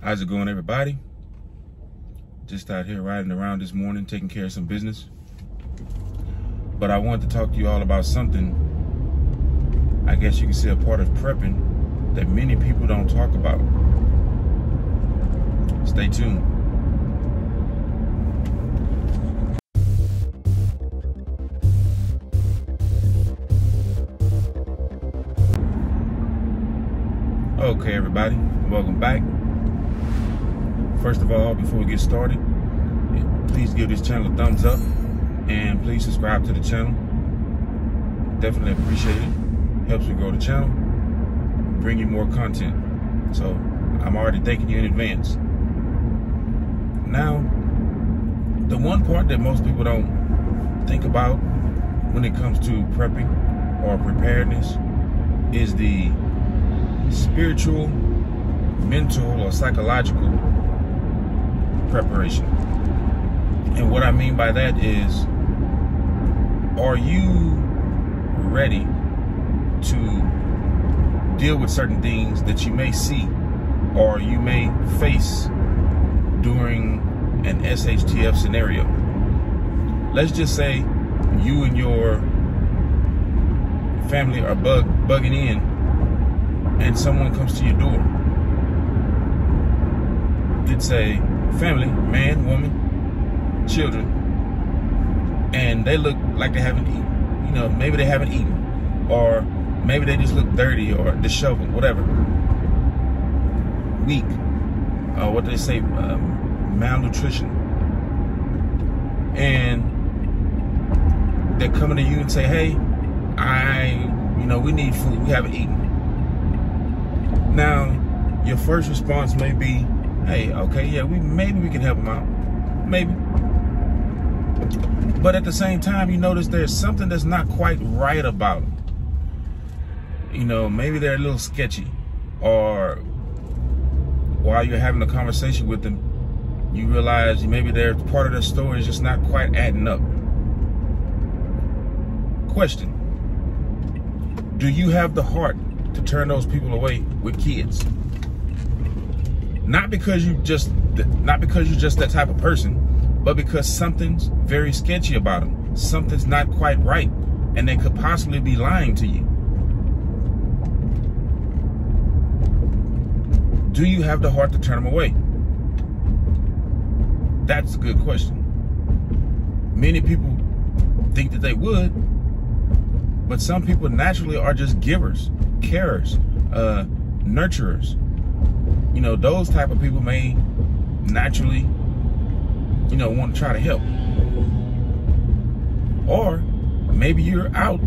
How's it going, everybody? Just out here riding around this morning, taking care of some business. But I wanted to talk to you all about something, I guess you can say a part of prepping that many people don't talk about. Stay tuned. Okay, everybody, welcome back. First of all, before we get started, please give this channel a thumbs up and please subscribe to the channel. Definitely appreciate it. Helps me grow the channel, bring you more content. So I'm already thanking you in advance. Now, the one part that most people don't think about when it comes to prepping or preparedness is the spiritual, mental, or psychological preparation. And what I mean by that is, are you ready to deal with certain things that you may see or you may face during an SHTF scenario? Let's just say you and your family are bug bugging in and someone comes to your door. It's a family, man, woman, children, and they look like they haven't eaten. You know, maybe they haven't eaten, or maybe they just look dirty or disheveled, whatever. Weak, or what they say, um, malnutrition. And they're coming to you and say, hey, I, you know, we need food, we haven't eaten. Now, your first response may be, hey, okay, yeah, we maybe we can help them out. Maybe. But at the same time, you notice there's something that's not quite right about them. You know, maybe they're a little sketchy. Or while you're having a conversation with them, you realize maybe their part of their story is just not quite adding up. Question. Do you have the heart to turn those people away with kids. Not because you just not because you're just that type of person, but because something's very sketchy about them. Something's not quite right, and they could possibly be lying to you. Do you have the heart to turn them away? That's a good question. Many people think that they would, but some people naturally are just givers carers, uh, nurturers. You know, those type of people may naturally, you know, want to try to help. Or maybe you're out,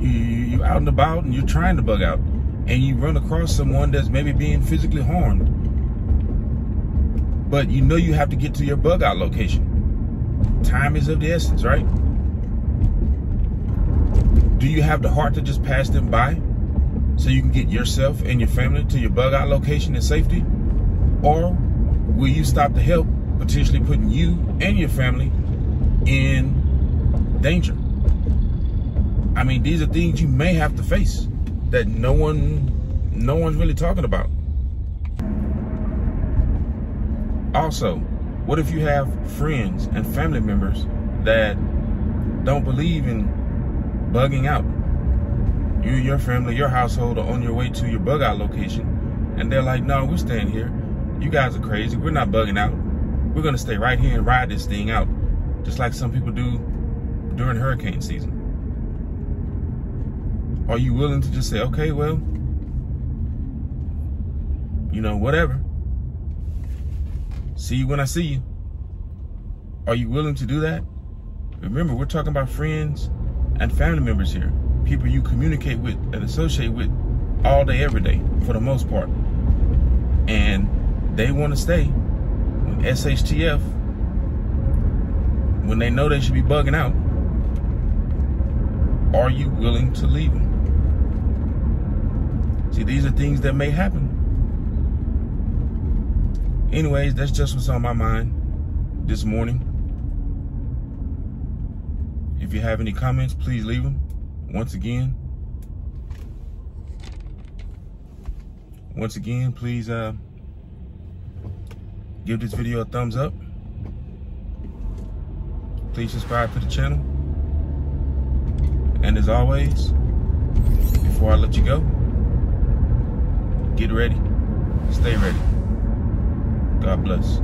you, you're out and about and you're trying to bug out and you run across someone that's maybe being physically harmed. But you know you have to get to your bug out location. Time is of the essence, right? Do you have the heart to just pass them by so you can get yourself and your family to your bug out location in safety? Or will you stop the help, potentially putting you and your family in danger? I mean, these are things you may have to face that no one no one's really talking about. Also, what if you have friends and family members that don't believe in bugging out. You, your family, your household are on your way to your bug out location, and they're like, no, we're staying here. You guys are crazy. We're not bugging out. We're going to stay right here and ride this thing out, just like some people do during hurricane season. Are you willing to just say, okay, well, you know, whatever. See you when I see you. Are you willing to do that? Remember, we're talking about friends and family members here, people you communicate with and associate with all day, every day, for the most part. And they want to stay. When SHTF, when they know they should be bugging out, are you willing to leave them? See, these are things that may happen. Anyways, that's just what's on my mind this morning. If you have any comments, please leave them. Once again, once again, please uh, give this video a thumbs up. Please subscribe to the channel. And as always, before I let you go, get ready, stay ready. God bless.